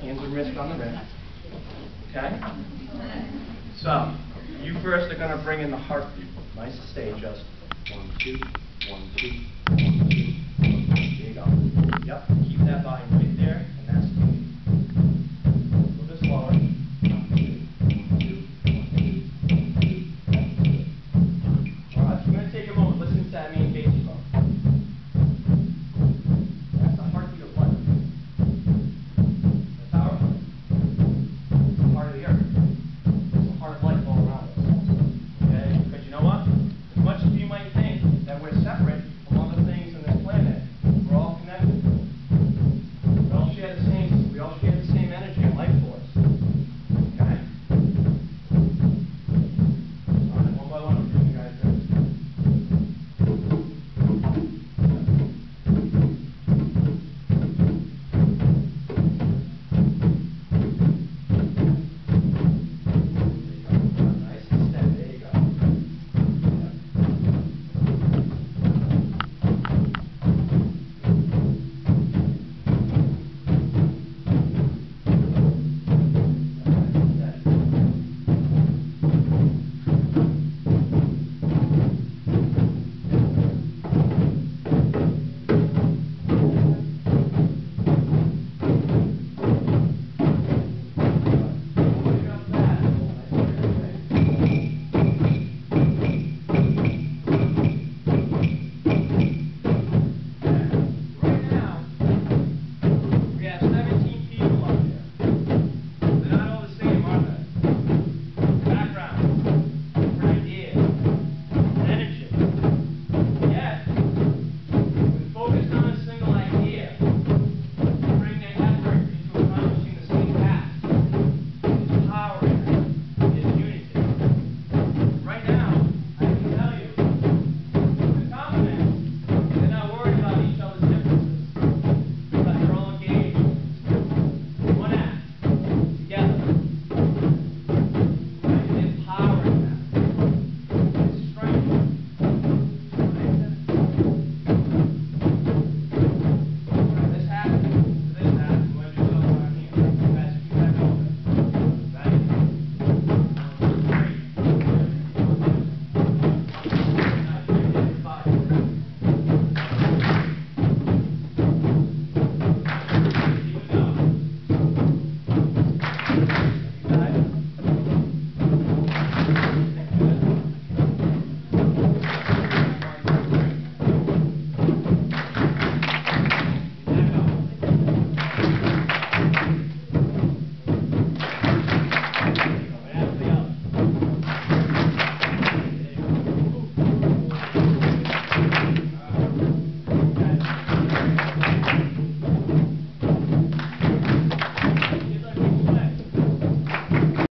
hands are wrist on the wrist. Okay? So, you first are gonna bring in the heartbeat. Nice to stay just one, two, one, two, one, two,